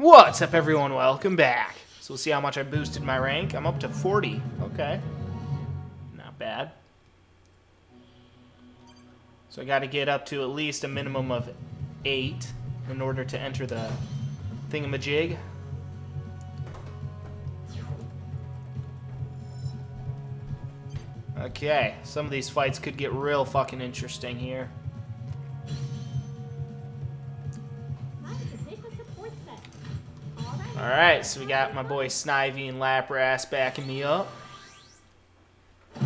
What's up, everyone? Welcome back. So we'll see how much I boosted my rank. I'm up to 40. Okay. Not bad. So I got to get up to at least a minimum of 8 in order to enter the thingamajig. Okay, some of these fights could get real fucking interesting here. Alright, so we got my boy Snivy and Lapras backing me up.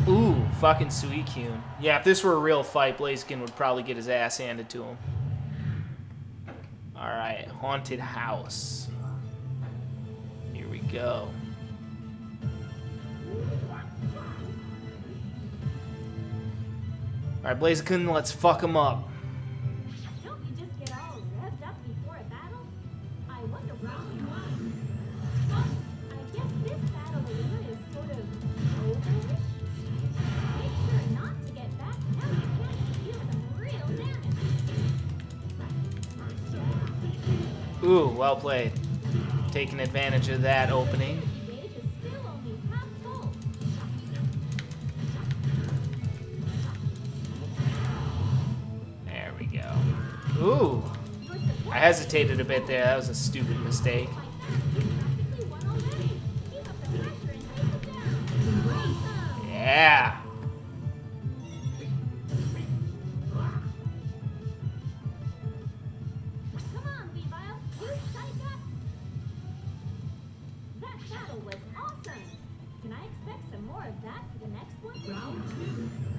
Ooh, fucking Suicune. Yeah, if this were a real fight, Blaziken would probably get his ass handed to him. Alright, Haunted House. Here we go. Alright, Blaziken, let's fuck him up. Ooh, well played. Taking advantage of that opening. There we go. Ooh, I hesitated a bit there. That was a stupid mistake. Yeah. Awesome! Can I expect some more of that for the next one? Round two.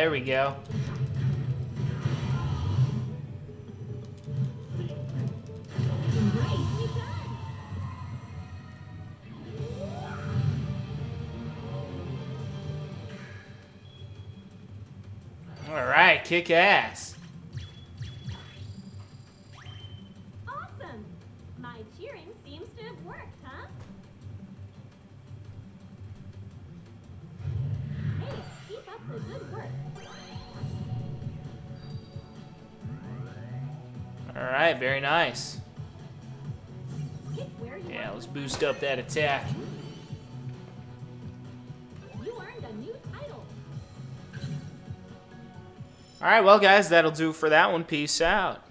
There we go. All right, kick ass. Awesome! My cheering seems to have worked, huh? Keep up the good work. All right, very nice. Yeah, let's boost up that attack. You earned a new title. All right, well, guys, that'll do for that one. Peace out.